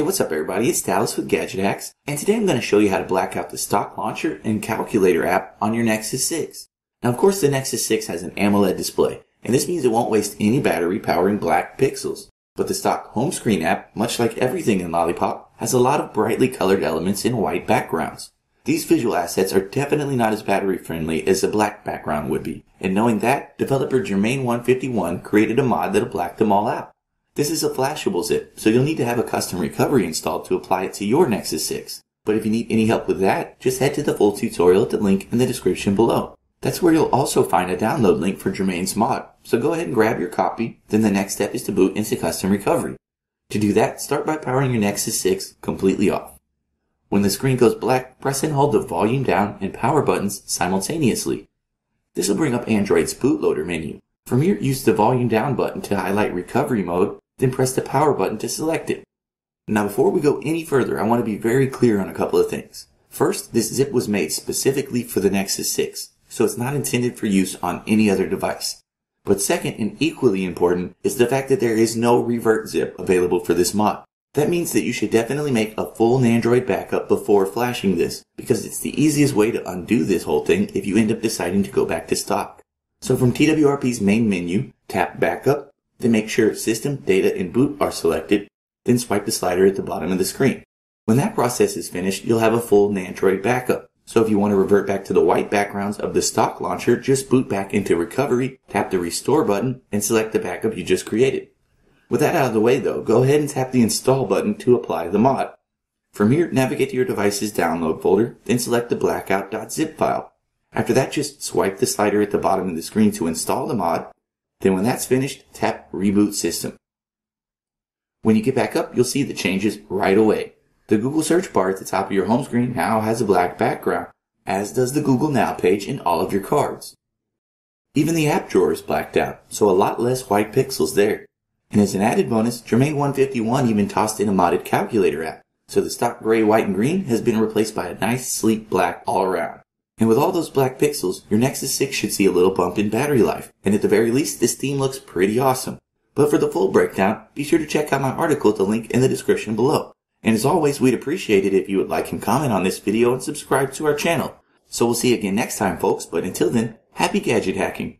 Hey, what's up everybody? It's Dallas with Gadget Hacks, and today I'm going to show you how to black out the stock launcher and calculator app on your Nexus 6. Now of course the Nexus 6 has an AMOLED display, and this means it won't waste any battery powering black pixels. But the stock home screen app, much like everything in Lollipop, has a lot of brightly colored elements in white backgrounds. These visual assets are definitely not as battery friendly as a black background would be, and knowing that, developer Jermaine151 created a mod that'll black them all out. This is a flashable zip, so you'll need to have a custom recovery installed to apply it to your Nexus 6. But if you need any help with that, just head to the full tutorial at the link in the description below. That's where you'll also find a download link for Jermaine's mod, so go ahead and grab your copy, then the next step is to boot into custom recovery. To do that, start by powering your Nexus 6 completely off. When the screen goes black, press and hold the volume down and power buttons simultaneously. This will bring up Android's bootloader menu. From here, use the volume down button to highlight recovery mode, then press the power button to select it. Now before we go any further, I want to be very clear on a couple of things. First, this zip was made specifically for the Nexus 6, so it's not intended for use on any other device. But second, and equally important, is the fact that there is no revert zip available for this mod. That means that you should definitely make a full Nandroid backup before flashing this, because it's the easiest way to undo this whole thing if you end up deciding to go back to stock. So from TWRP's main menu, tap Backup, then make sure System, Data, and Boot are selected, then swipe the slider at the bottom of the screen. When that process is finished, you'll have a full Nandroid backup. So if you want to revert back to the white backgrounds of the stock launcher, just boot back into recovery, tap the restore button, and select the backup you just created. With that out of the way though, go ahead and tap the install button to apply the mod. From here, navigate to your device's download folder, then select the blackout.zip file. After that, just swipe the slider at the bottom of the screen to install the mod. Then when that's finished, tap Reboot System. When you get back up, you'll see the changes right away. The Google search bar at the top of your home screen now has a black background, as does the Google Now page in all of your cards. Even the app drawer is blacked out, so a lot less white pixels there. And as an added bonus, Jermaine151 even tossed in a modded calculator app, so the stock gray, white, and green has been replaced by a nice sleek black all around. And with all those black pixels, your Nexus 6 should see a little bump in battery life. And at the very least, this theme looks pretty awesome. But for the full breakdown, be sure to check out my article at the link in the description below. And as always, we'd appreciate it if you would like and comment on this video and subscribe to our channel. So we'll see you again next time, folks. But until then, happy gadget hacking.